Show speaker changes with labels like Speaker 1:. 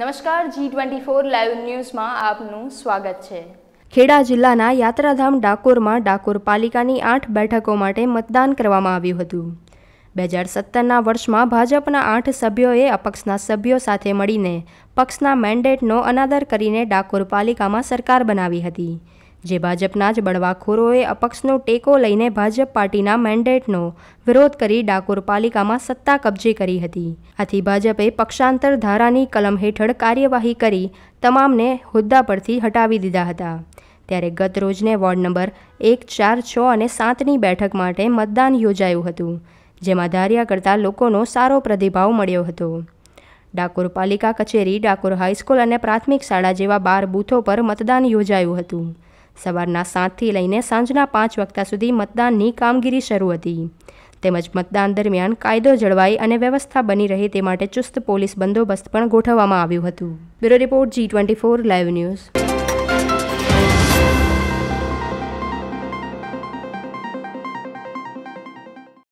Speaker 1: નમસ્કાર જી twenty four live ન્યૂઝમાં આપનું સ્વાગત છે.
Speaker 2: ખેડા જિલ્લાના યાત્રાધામ ડાકોરમાં ડાકોર પાલિકાની આઠ બેઠકો માટે મતદાન કરવામાં આવ્યું હતું. બે હજાર સત્તરના વર્ષમાં ભાજપના આઠ સભ્યોએ અપક્ષના સભ્યો સાથે મળીને પક્ષના મેન્ડેટનો અનાદર કરીને ડાકોર પાલિકામાં સરકાર બનાવી હતી. જે ભાજપના જ બળવાખોરોએ અપક્ષનો ટેકો લઈને ભાજપ પાર્ટીના મેન્ડેટનો વિરોધ કરી ડાકોર પાલિકામાં સત્તા કબજે કરી હતી. આથી ભાજપે પક્ષાંતર ધારાની કલમ હેઠળ કાર્યવાહી કરી તમામને હોદ્દા પરથી હટાવી દીધા હતા. ત્યારે ગત રોજને વોર્ડ નંબર એક, ચાર, છ અને સાતની બેઠક માટે મતદાન યોજાયું હતું, જેમાં ધાર્યા કરતા લોકોનો સારો પ્રતિભાવ મળ્યો હતો. ડાકોર પાલિકા કચેરી, ડાકોર હાઈસ્કૂલ અને પ્રાથમિક શાળા જેવા બાર બૂથો પર મતદાન યોજાયું હતું. સવારના સાતથી લઈને સાંજના પાંચ વાગ્યા સુધી મતદાનની કામગીરી શરૂ હતી. તેમજ મતદાન દરમિયાન કાયદો જળવાઈ અને વ્યવસ્થા બની રહે તે માટે ચુસ્ત પોલીસ બંદોબસ્ત પણ ગોઠવવામાં આવ્યું હતું. Bureau report G twenty four live news.